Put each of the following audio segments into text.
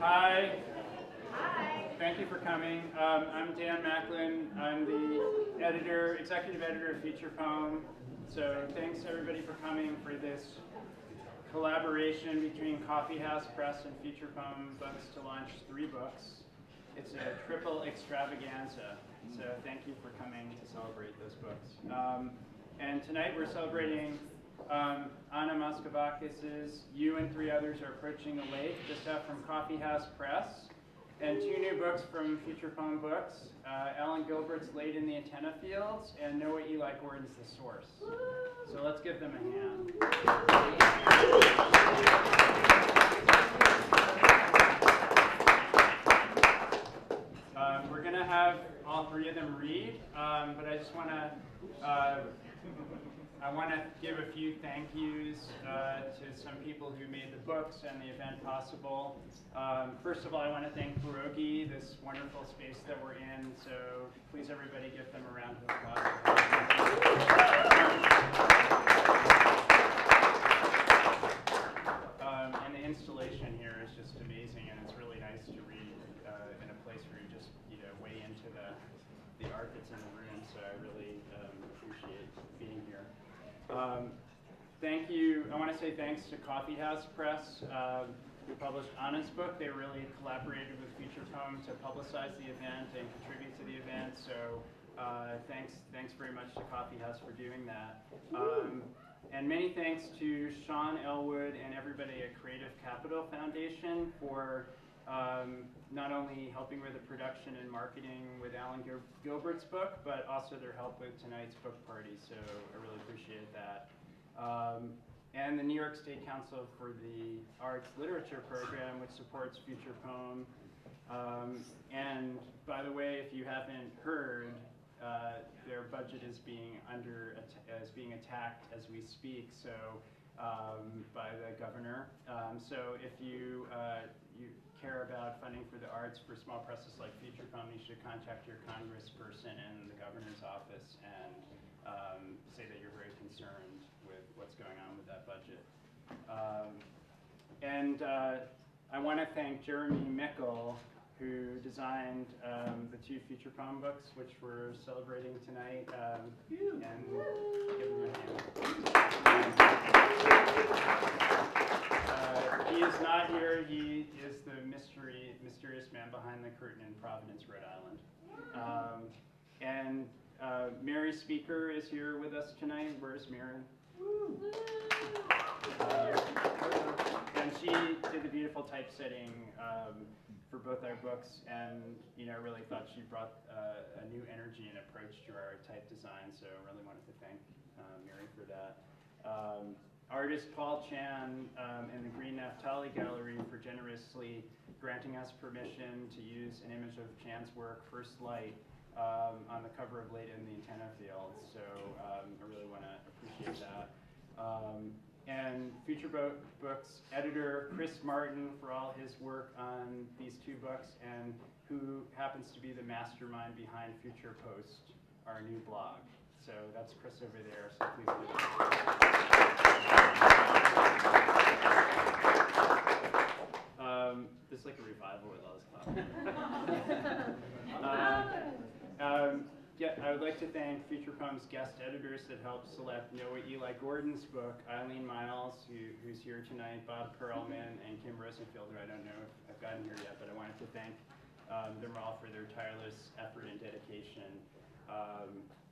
Hi. Hi. Thank you for coming. Um, I'm Dan Machlin. I'm the editor, executive editor of Futurepoem. So thanks everybody for coming for this collaboration between Coffee House Press and Futurepoem Books to launch three books. It's a triple extravaganza. So thank you for coming to celebrate those books. Um, and tonight we're celebrating um, Anna Moschovakis's You and Three Others Are Approaching the Lake, just out from Coffee House Press. And two new books from Futurepoem Books, uh, Alan Gilbert's Late in the Antenna Fields and Noah Eli Gordon's The Source. So let's give them a hand. Um, we're going to have all three of them read, um, but I just want to uh, I want to give a few thank yous uh, to some people who made the books and the event possible. Um, first of all, I want to thank Pierogi, this wonderful space that we're in. So please, everybody, give them a round of applause. Um, and the installation here is just amazing, and it's really nice to read uh, in a place where you just you know way into the the art that's in the room. So I really um, appreciate being here. Um, thank you. I want to say thanks to Coffee House Press, uh, who published Anna's book. They really collaborated with Futurepoem to publicize the event and contribute to the event. So uh, thanks, thanks very much to Coffee House for doing that. Um, and many thanks to Sean Elwood and everybody at Creative Capital Foundation for um, not only helping with the production and marketing with Alan Gil Gilbert's book, but also their help with tonight's book party. So I really appreciate that. Um, and the New York State Council for the Arts Literature Program, which supports Future Poem. Um, and by the way, if you haven't heard, uh, their budget is being under is being attacked as we speak. So um, by the governor. Um, so if you uh, you care about funding for the arts for small presses like Poem, you should contact your congressperson in the governor's office and um, say that you're very concerned with what's going on with that budget. Um, and uh, I want to thank Jeremy Mickel, who designed um, the two Futurepoem books, which we're celebrating tonight. Um, and give him a hand. Uh, he is not here. He is the mystery, mysterious man behind the curtain in Providence, Rhode Island. Um, and uh, Mary Speaker is here with us tonight. Where's Mary? Uh, and she did the beautiful typesetting um, for both our books, and you know, I really thought she brought uh, a new energy and approach to our type design. So really wanted to thank uh, Mary for that. Artist Paul Chan um, in the Greene Naftali Gallery for generously granting us permission to use an image of Chan's work, First Light, um, on the cover of Late in the Antenna Fields. So um, I really want to appreciate that. Um, and Futurepoem Books editor Chris Martin for all his work on these two books and who happens to be the mastermind behind Future Post, our new blog. So that's Chris over there, so please um, This is like a revival with all this clapping. um, um, yeah, I would like to thank Futurepoem's guest editors that helped select Noah Eli Gordon's book, Eileen Myles, who, who's here tonight, Bob Perelman, and Kim Rosenfield, who I don't know if I've gotten here yet, but I wanted to thank um, them all for their tireless effort and dedication. Um,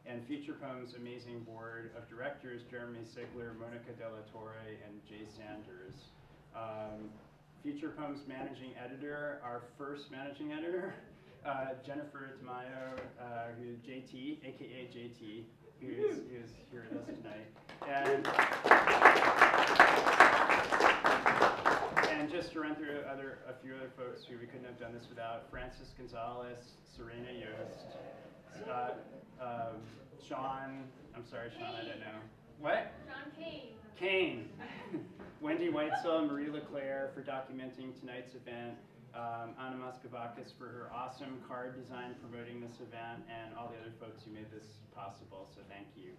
and Futurepoem's amazing board of directors, Jeremy Sigler, Monica de la Torre, and Jay Sanders. Um, Futurepoem's managing editor, our first managing editor, uh, Jennifer Tamayo, uh, who's JT, aka JT, who's, who's here with us tonight. And, and just to run through other, a few other folks who we couldn't have done this without, Francis Gonzalez, Serena Yost, uh, um, Sean, I'm sorry, Sean, I don't know. What? Sean Kane. Kane. Wendy Weitzel, Marie Le Claire for documenting tonight's event. Um, Anna Moschovakis for her awesome card design promoting this event, and all the other folks who made this possible, so thank you.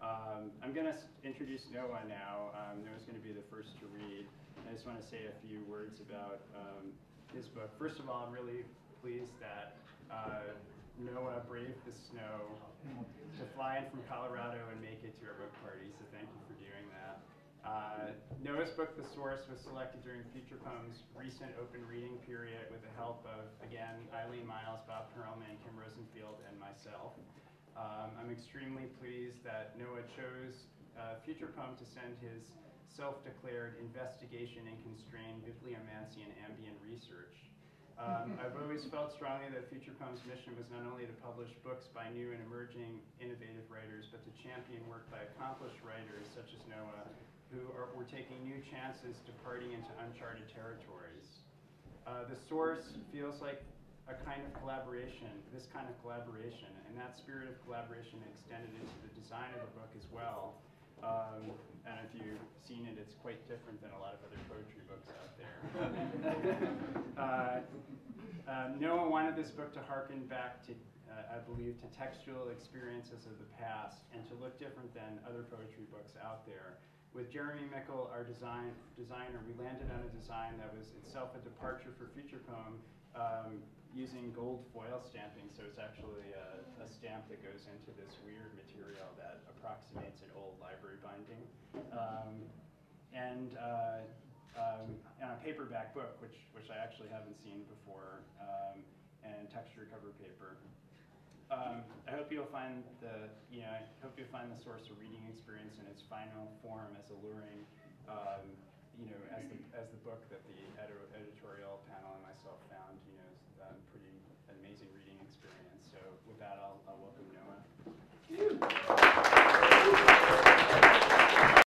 Um, I'm going to introduce Noah now. Um, Noah's going to be the first to read. I just want to say a few words about um, his book. First of all, I'm really pleased that uh, Noah braved the snow to fly in from Colorado and make it to our book party, so thank you for doing that. Uh, Noah's book, The Source, was selected during Futurepoem's recent open reading period with the help of, again, Eileen Myles, Bob Perelman, Kim Rosenfield, and myself. Um, I'm extremely pleased that Noah chose uh, Future Poem to send his self-declared investigation and constrained bibliomancy and ambient research. Um, I've always felt strongly that Futurepoem's mission was not only to publish books by new and emerging innovative writers, but to champion work by accomplished writers such as Noah, who are, were taking new chances departing into uncharted territories. Uh, the source feels like a kind of collaboration, this kind of collaboration, and that spirit of collaboration extended into the design of the book as well. Um, and if you've seen it, it's quite different than a lot of other poetry books out there. uh, uh, Noah wanted this book to harken back to, uh, I believe, to textual experiences of the past and to look different than other poetry books out there. With Jeremy Mickel, our design, designer, we landed on a design that was itself a departure for Futurepoem, um, using gold foil stamping, so it's actually a, a, stamp that goes into this weird material that approximates an old library binding. Um, and uh, um, a paperback book, which, which I actually haven't seen before, um, and texture cover paper. Um, I hope you'll find the, you know, I hope you'll find the source of reading experience in its final form as alluring um, you know, as the, as the book that the editorial panel and myself found, you know, is um, pretty amazing reading experience. So with that, welcome Noah.